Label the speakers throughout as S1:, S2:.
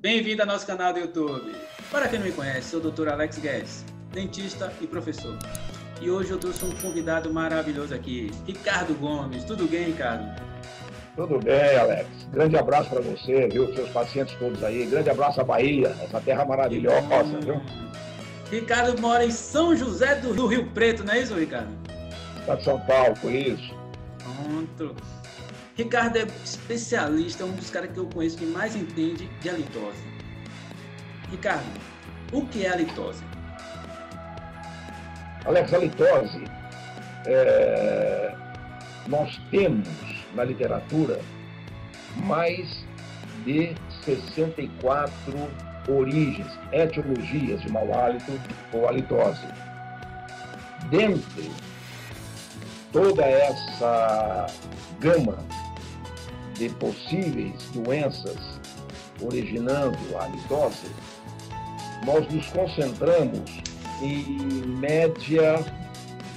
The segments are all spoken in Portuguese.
S1: Bem-vindo ao nosso canal do YouTube. Para quem não me conhece, sou o Dr. Alex Guedes, dentista e professor. E hoje eu trouxe um convidado maravilhoso aqui, Ricardo Gomes. Tudo bem, Ricardo?
S2: Tudo bem, Alex. Grande abraço para você, viu? Seus pacientes todos aí. Grande abraço à Bahia, essa terra maravilhosa, viu?
S1: Ricardo mora em São José do, do Rio Preto, não é isso, Ricardo?
S2: Está de São Paulo, por isso.
S1: Pronto. Ricardo é especialista, um dos caras que eu conheço que mais entende de halitose. Ricardo, o que é halitose?
S2: Alex, a é... nós temos na literatura mais de 64 origens, etiologias de mau hálito ou halitose. Dentre toda essa gama de possíveis doenças originando a halitose, nós nos concentramos em média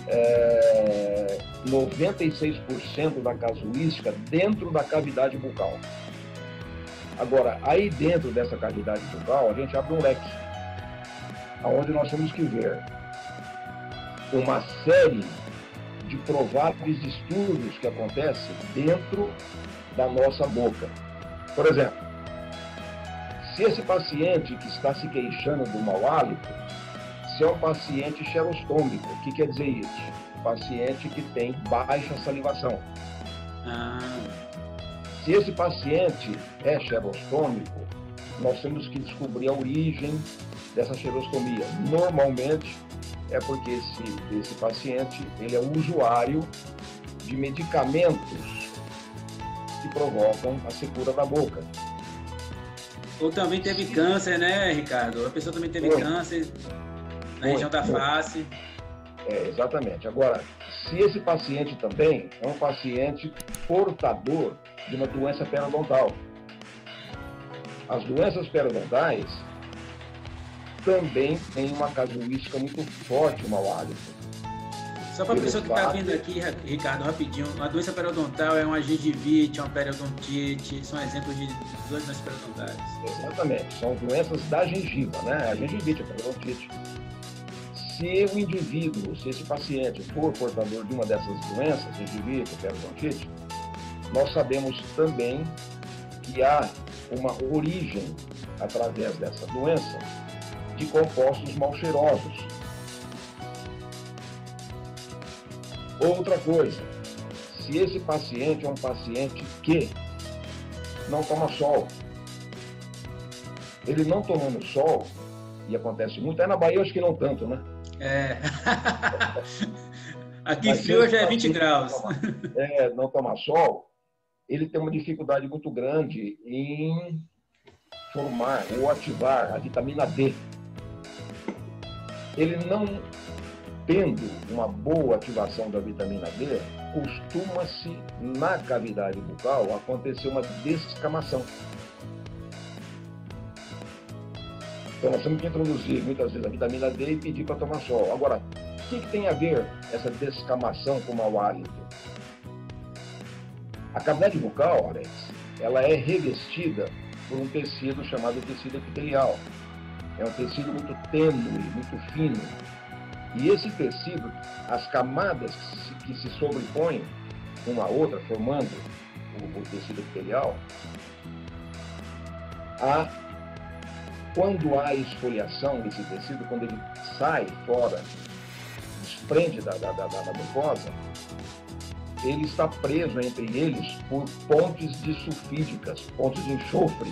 S2: é, 96% da casuística dentro da cavidade bucal. Agora, aí dentro dessa cavidade bucal, a gente abre um leque, onde nós temos que ver uma série de prováveis distúrbios que acontecem dentro da nossa boca. Por exemplo, se esse paciente que está se queixando do mau hálito, se é um paciente xerostômico, o que quer dizer isso? Paciente que tem baixa salivação. Ah. Se esse paciente é xerostômico, nós temos que descobrir a origem dessa xerostomia. Normalmente é porque esse, esse paciente ele é usuário de medicamentos que provocam a secura da boca.
S1: Ou também teve câncer, né, Ricardo? A pessoa também teve Foi. câncer na Foi. região da Foi. face.
S2: É, exatamente. Agora, se esse paciente também é um paciente portador de uma doença periodontal. As doenças periodontais também têm uma casuística muito forte, o mau hálito.
S1: Só para a pessoa que está vindo aqui, Ricardo, rapidinho, a doença periodontal é uma gengivite, é uma periodontite, são exemplos de doenças periodontais.
S2: Exatamente, são doenças da gengiva, né? A gengivite, a periodontite. Se o indivíduo, se esse paciente for portador de uma dessas doenças, gengivite, periodontite, nós sabemos também que há uma origem, através dessa doença, de compostos mal cheirosos, Outra coisa, se esse paciente é um paciente que não toma sol, ele não tomando sol, e acontece muito, aí na Bahia acho que não tanto, né?
S1: É. Aqui em frio já é 20 graus.
S2: Não toma, é, não tomar sol, ele tem uma dificuldade muito grande em formar ou ativar a vitamina D. Ele não tendo uma boa ativação da vitamina D, costuma-se, na cavidade bucal, acontecer uma descamação. Então, nós temos que introduzir muitas vezes a vitamina D e pedir para tomar sol. Agora, o que, que, tem a ver essa descamação com o mau hálito? A cavidade bucal, Alex, ela é revestida por um tecido chamado tecido epitelial. É um tecido muito tênue, muito fino, e esse tecido, as camadas que se sobrepõem uma a outra, formando o, tecido epitelial, há, quando há esfoliação desse tecido, quando ele sai fora, desprende da, da, da, da mucosa, ele está preso entre eles por pontes de sulfídicas, pontes de enxofre,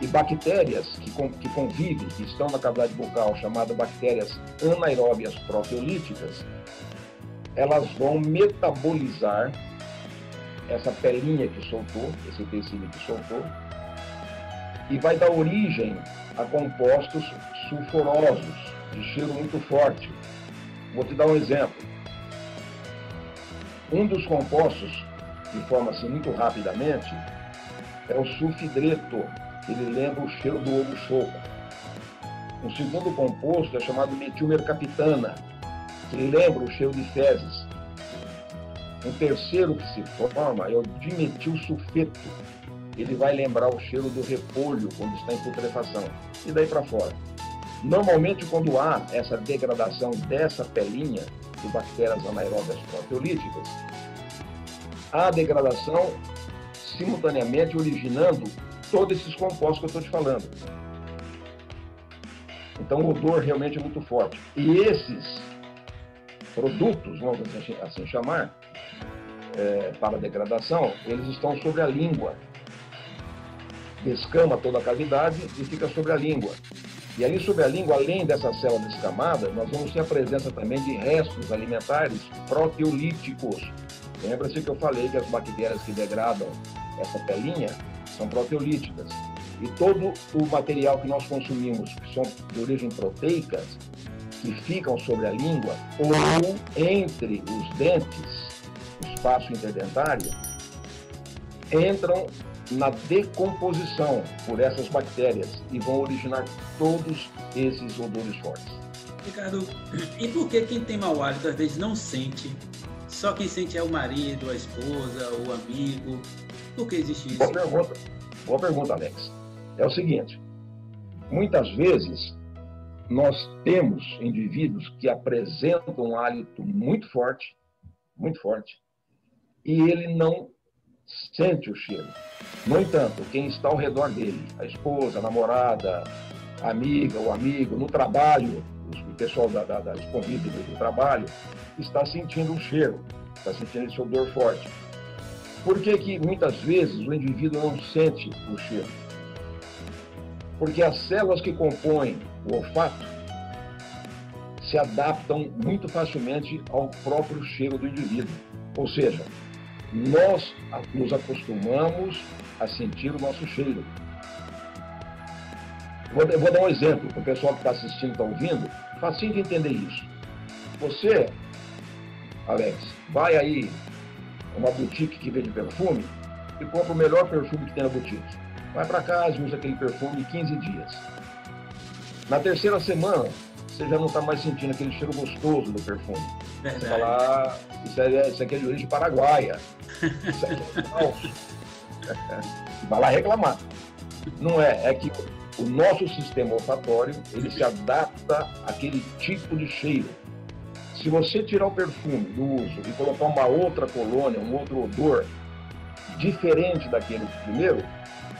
S2: e bactérias que, que convivem, que estão na cavidade bucal, chamadas bactérias anaeróbias proteolíticas, elas vão metabolizar essa pelinha que soltou, esse tecido que soltou, e vai dar origem a compostos sulfurosos, de cheiro muito forte. Vou te dar um exemplo. Um dos compostos, que forma-se muito rapidamente, é o sulfidreto, ele lembra o cheiro do ovo choco. Um segundo composto é chamado metilmercaptana, que lembra o cheiro de fezes. Um terceiro que se forma é o dimetilsulfeto, ele vai lembrar o cheiro do repolho quando está em putrefação. E daí para fora. Normalmente, quando há essa degradação dessa pelinha de bactérias anaeróbias proteolíticas, há degradação simultaneamente originando todos esses compostos que eu estou te falando. Então, o odor realmente é muito forte. E esses produtos, vamos assim, assim chamar, é, para degradação, eles estão sobre a língua. Descama toda a cavidade e fica sobre a língua. E ali sobre a língua, além dessa célula descamada, nós vamos ter a presença também de restos alimentares proteolíticos. Lembra-se que eu falei que as bactérias que degradam essa pelinha são proteolíticas. E todo o material que nós consumimos, que são de origem proteica, que ficam sobre a língua ou entre os dentes, o espaço interdentário, entram na decomposição por essas bactérias e vão originar todos esses odores fortes.
S1: Ricardo, e por que quem tem mau hálito às vezes não sente? Só quem sente é o marido, a esposa, o amigo. Por que existe isso?
S2: Boa pergunta, Boa pergunta Alex. É o seguinte: muitas vezes nós temos indivíduos que apresentam um hálito muito forte, muito forte, e ele não sente o cheiro. No entanto, quem está ao redor dele, a esposa, a namorada, a amiga, o amigo, no trabalho, o pessoal da, da, do trabalho, está sentindo o cheiro, está sentindo esse odor forte. Por que, que muitas vezes o indivíduo não sente o cheiro? Porque as células que compõem o olfato se adaptam muito facilmente ao próprio cheiro do indivíduo. Ou seja, nós nos acostumamos a sentir o nosso cheiro. Vou, vou dar um exemplo para o pessoal que está assistindo, está ouvindo, facinho de entender isso. Você, Alex, vai aí uma boutique que vende perfume e compra o melhor perfume que tem na boutique. Vai para casa e usa aquele perfume 15 dias. Na terceira semana, você já não está mais sentindo aquele cheiro gostoso do perfume. Verdade. Você fala, ah, isso, é, isso aqui é de origem paraguaia. Isso aqui é falso. Vai lá reclamar. Não é, é que o nosso sistema olfatório, ele se adapta àquele tipo de cheiro. Se você tirar o perfume do uso e colocar uma outra colônia, um outro odor diferente daquele primeiro,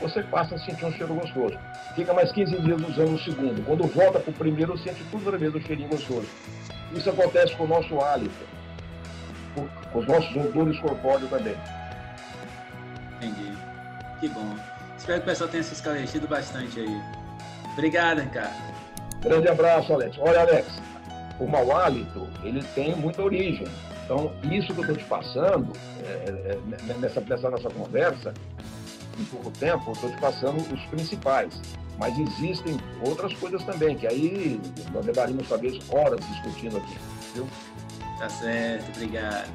S2: você passa a sentir um cheiro gostoso. Fica mais 15 dias usando o segundo. Quando volta para o primeiro, sente tudo outra vez o cheirinho gostoso. Isso acontece com o nosso hálito, com os nossos odores corpóreos também.
S1: Entendi. Que bom. Espero que o pessoal tenha se esclarecido bastante aí. Obrigado, Ricardo.
S2: Grande abraço, Alex. Olha, Alex, o mau hálito, ele tem muita origem. Então, isso que eu estou te passando, é, é, é, nessa, nessa nossa conversa, em pouco tempo, eu estou te passando os principais. Mas existem outras coisas também, que aí nós levaríamos talvez horas discutindo aqui. Viu?
S1: Tá certo, obrigado.